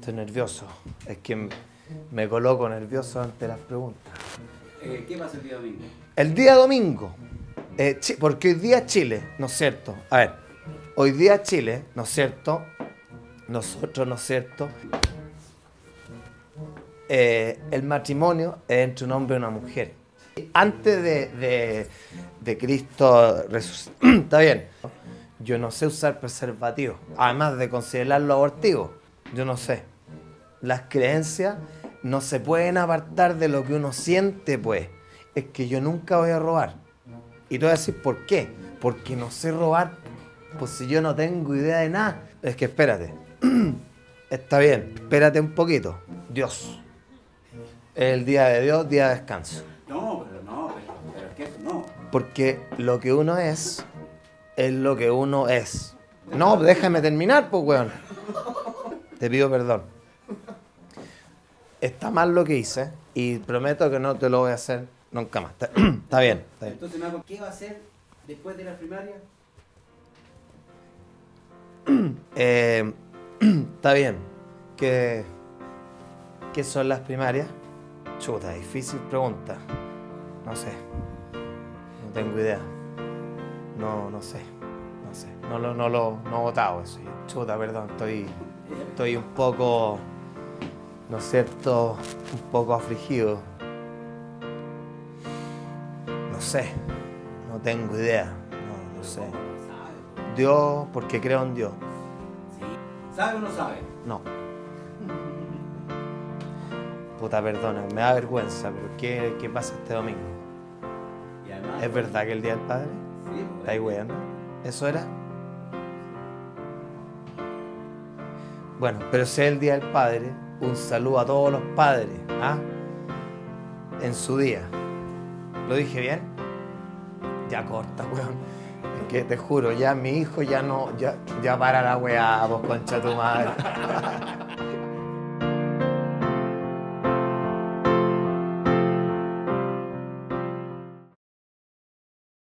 Estoy nervioso. Es que me coloco nervioso ante las preguntas. Eh, ¿Qué pasa el día domingo? El día domingo, eh, porque hoy día Chile, ¿no es cierto? A ver, hoy día Chile, ¿no es cierto? Nosotros, ¿no es cierto? Eh, el matrimonio es entre un hombre y una mujer. Antes de, de- de Cristo resucitar, está bien, yo no sé usar preservativo, además de considerarlo abortivo, yo no sé. Las creencias no se pueden apartar de lo que uno siente, pues. Es que yo nunca voy a robar. Y te voy a decir por qué. Porque no sé robar. Pues si yo no tengo idea de nada. Es que espérate. Está bien, espérate un poquito. Dios. Es el día de Dios, día de descanso. No, pero no, pero, pero es que no. Porque lo que uno es, es lo que uno es. No, déjame terminar, pues, weón. Te pido perdón. Está mal lo que hice y prometo que no te lo voy a hacer nunca más. Está, está bien, está bien. Entonces ¿qué va a hacer después de la primaria? Eh, está bien. ¿Qué, ¿Qué son las primarias? Chuta, difícil pregunta. No sé. No tengo idea. No, no sé. No sé. No lo, no lo no he votado eso. Chuta, perdón. Estoy, estoy un poco, ¿no es cierto? Un poco afligido. No sé. No tengo idea. No, no sé. Dios, porque creo en Dios. ¿Sabe o no sabe? No. Puta, perdona, me da vergüenza, pero ¿qué, qué pasa este domingo? ¿Es verdad que el Día del Padre? Sí, ¿Estáis weando? ¿Eso era? Bueno, pero si es el Día del Padre, un saludo a todos los padres, ¿ah? En su día. ¿Lo dije bien? Ya corta, weón. Que te juro, ya mi hijo ya no, ya, ya para la weá, vos concha tu madre.